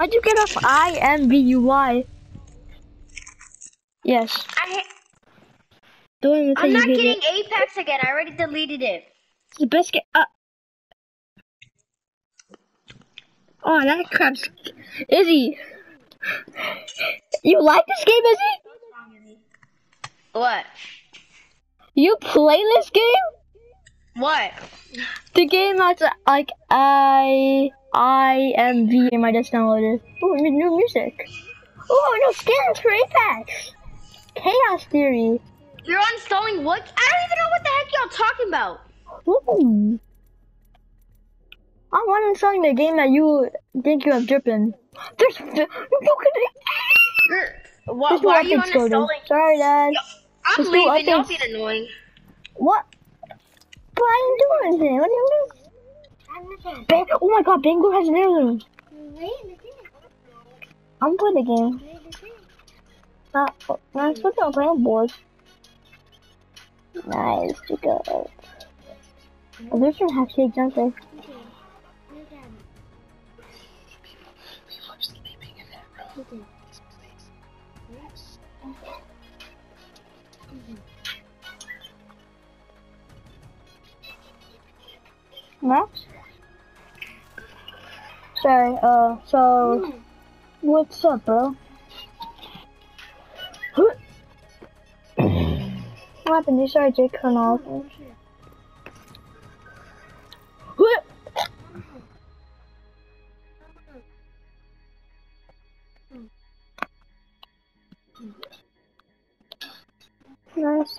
How'd you get off I M B U Y? Yes. I, Doing the I'm not getting Apex again. I already deleted it. The best game. Uh. Oh, that crap's. Izzy. You like this game, Izzy? What? You play this game? What? The game that's like I I M V game I just downloaded. Oh, new music. Oh, no skins for Apex. Chaos Theory. You're uninstalling what? I don't even know what the heck y'all talking about. Ooh. I'm uninstalling the game that you think you have dripping. There's you You're, what, why are you uninstalling? Sorry, Dad. I'm There's leaving. Y'all being annoying. What? I didn't do anything. What do you mean? Oh my god, Bangalore has an heirloom. I'm playing the game. Not, not supposed to play on board. Nice to go. Oh, there's some half shakes, aren't they? Max? Sorry, uh, so, what's up, bro? what happened? You started Jake off. Nice.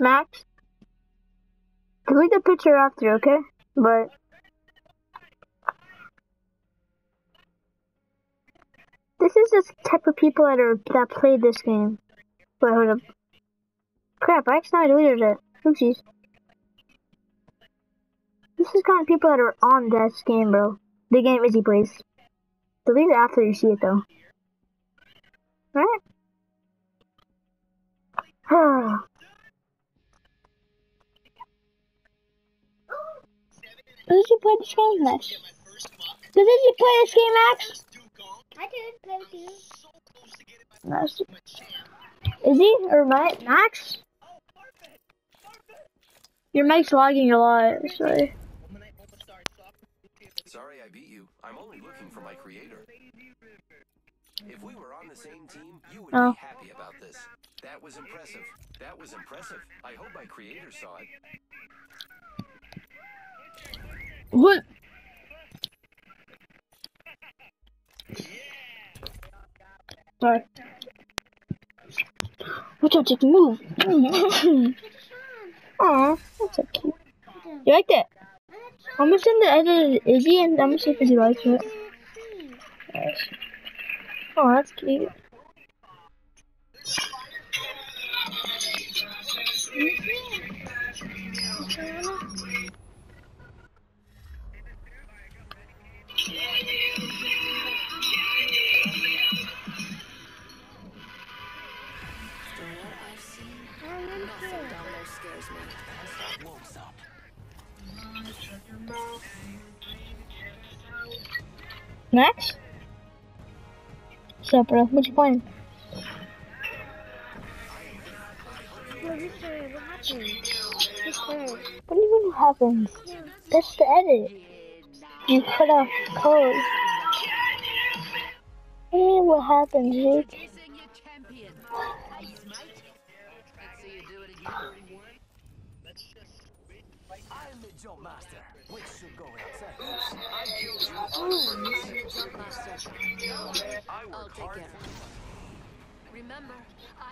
Max, delete the picture after, okay? But this is the type of people that are that play this game. Wait, hold up. Crap, I accidentally deleted it. Oopsies. This is kind of people that are on this game, bro. The game Izzy plays. Delete it after you see it, though. Alright? Does he play this game, Max? Does he play this game, Max? I did play with you. Max. Is he or Ma- Max? Your mic's lagging a lot. Sorry. Sorry I beat you. I'm only looking for my creator. If we were on the same team, you would Oh. be happy about this. That was impressive. That was impressive. I hope my creator saw it. What? Sorry. Watch out, just move. Aw, that's so cute. You like that? I'm gonna send the edit to Izzy and I'm gonna see if Izzy likes it. Oh, that's cute. Max? What's up, bro? What you playing? What is there? What happened? What's there? What do you mean what happens? That's the edit. You put off code. Hey, what happened, Jake? I'm the jump master,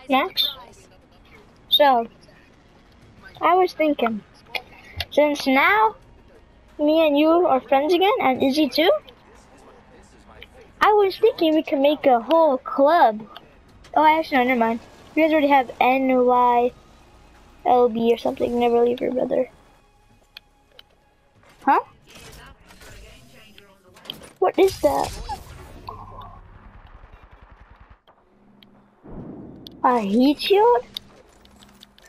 prize. So, I was thinking, Since now, me and you are friends again, and Izzy too, I was thinking we could make a whole club. Oh, actually, no, never mind. You guys already have NYLB or something. Never leave your brother. Huh? What is that? A heat shield?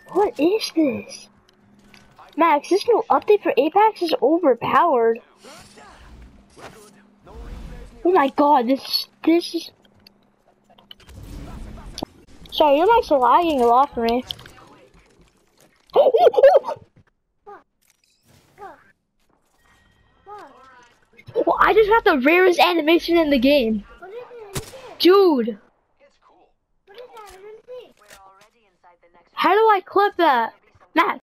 What is this? Max, this new update for Apex is overpowered. Oh my god, this this is Sorry, your mic's lagging a lot for me. Oh, oh, oh! Well, I just got the rarest animation in the game. What is it? Look at Dude, it. What is that? I didn't see. how do I clip that? Max.